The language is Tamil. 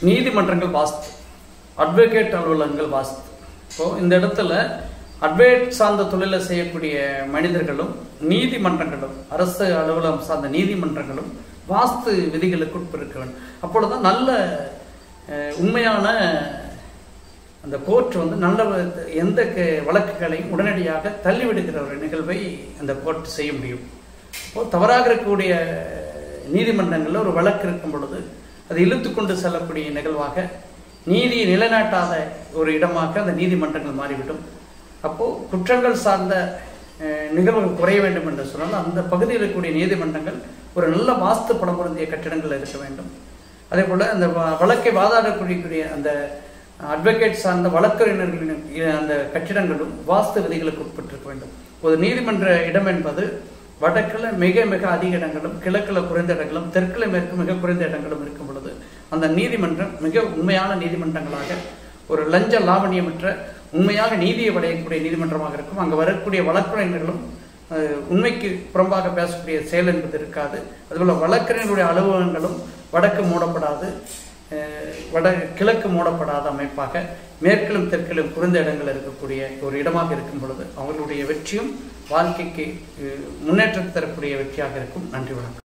நீதிமன்றங்கள் வாஸ்து அட்வொகேட் அலுவலகங்கள் வாஸ்து. இப்போ இந்த இடத்துல அட்வொகேட் சார்ந்த தொழிலை செய்யக்கூடிய மனிதர்களும் நீதிமன்றங்களும் அரசு அலுவலகம் சார்ந்த நீதிமன்றங்களும் வாஸ்து விதிகளுக்கு உட்பிருக்க வேண்டும் அப்பொழுதுதான் நல்ல உண்மையான அந்த கோர்ட் வந்து நல்ல எந்த க- வழக்குகளையும் உடனடியாக தள்ளிவிடுகிற ஒரு நிகழ்வை அந்த கோர்ட் செய்ய முடியும். இப்போ தவறாக இருக்கக்கூடிய நீதிமன்றங்களில் ஒரு வழக்கு இருக்கும் பொழுது அதை இழுத்து கொண்டு செல்லக்கூடிய நிகழ்வாக நீதியை நிலைநாட்டாத ஒரு இடமாக அந்த நீதிமன்றங்கள் மாறிவிடும். அப்போது குற்றங்கள் சார்ந்த நிகழ்வுகள் குறைய வேண்டும் என்று சொன்னால் அந்த பகுதியில் இருக்கக்கூடிய நீதிமன்றங்கள் ஒரு நல்ல வாஸ்து படம் பொருந்திய கட்டிடங்கள் இருக்க வேண்டும். அதே போல் அந்த வ- வழக்கை வாதாடக்கூடிய அந்த அட்வொகேட் சார்ந்த வழக்கறிஞர்களின் அந்த கட்டிடங்களும் வாஸ்து விதிகளுக்கு உட்பட்டிருக்க வேண்டும். ஒரு நீதிமன்ற இடம் என்பது வடக்கில் மிக மிக அதிக இடங்களும் கிழக்கில் குறைந்த இடங்களும் தெற்கில் மேற்கு மிக குறைந்த இடங்களும் இருக்கும் பொழுது அந்த நீதிமன்றம் மிக உண்மையான நீதிமன்றங்களாக ஒரு லஞ்ச லாவணியமற்ற உண்மையாக நீதியை வளையக்கூடிய நீதிமன்றமாக இருக்கும். அங்கே வரக்கூடிய வழக்கறிஞர்களும் உண்மைக்கு புறம்பாக பேசக்கூடிய செயல் என்பது இருக்காது. அதுபோல் வழக்கறிஞர்களுடைய அலுவலகங்களும் வடக்கு மூடப்படாது வட கிழக்கு மூடப்படாத அமைப்பாக மேற்கிலும் தெற்கிலும் குறைந்த இடங்கள் இருக்கக்கூடிய ஒரு இடமாக இருக்கும் பொழுது அவர்களுடைய வெற்றியும் வாழ்க்கைக்கு முன்னேற்றம் தரக்கூடிய வெற்றியாக இருக்கும். நன்றி வணக்கம்.